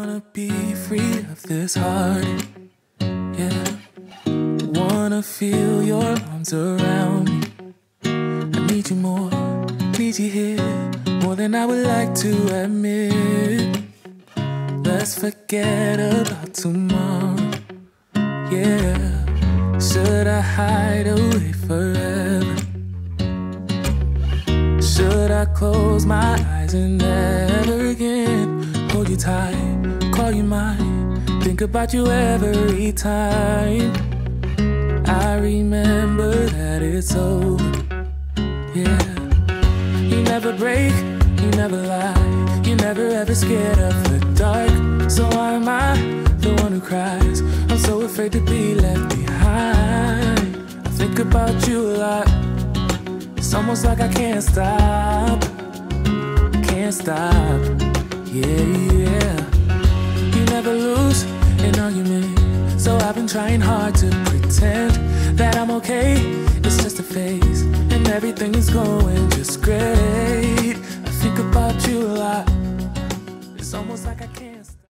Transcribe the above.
Wanna be free of this heart. Yeah. Wanna feel your arms around me. I need you more, need you here, more than I would like to admit. Let's forget about tomorrow. Yeah. Should I hide away forever? Should I close my eyes and never again you tight, call you mine, think about you every time? I remember that it's over. Yeah. You never break, you never lie, You're never ever scared of the dark. So why am I the one who cries? I'm so afraid to be left behind. I think about you a lot. It's almost like I can't stop. Can't stop. Yeah, lose an argument. So I've been trying hard to pretend that I'm okay. It's just a phase, and everything is going just great. I think about you a lot. It's almost like I can't.